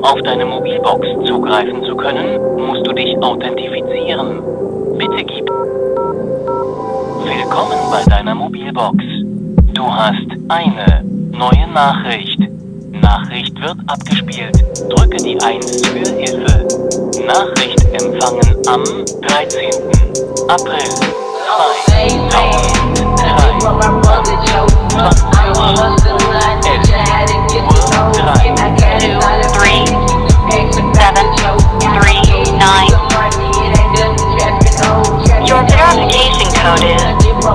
Um auf deine Mobilbox zugreifen zu können, musst du dich authentifizieren. Bitte gib. Willkommen bei deiner Mobilbox. Du hast eine neue Nachricht. Nachricht wird abgespielt. Drücke die 1 für Hilfe. Nachricht empfangen am 13. April 2003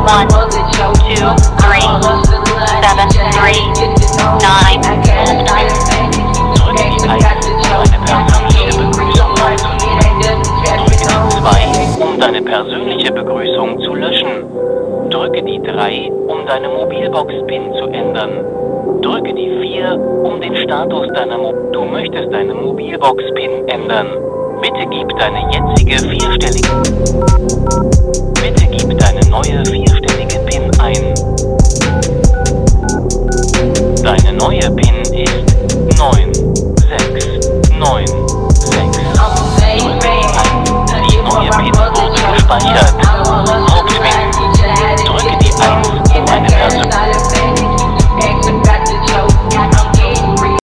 one, two, three, seven, three, nine. Drücke die 1, um deine persönliche Begrüßung zu löschen. Drücke die 2, um deine Mobilbox-PIN zu ändern. Drücke die 4, um den Status deiner Mo Du möchtest deine Mobilbox-PIN ändern. Bitte gib deine jetzige vierstellige... Bitte gib neun, sechs, neun, sechs. Die neue Pizza wurde gespeichert.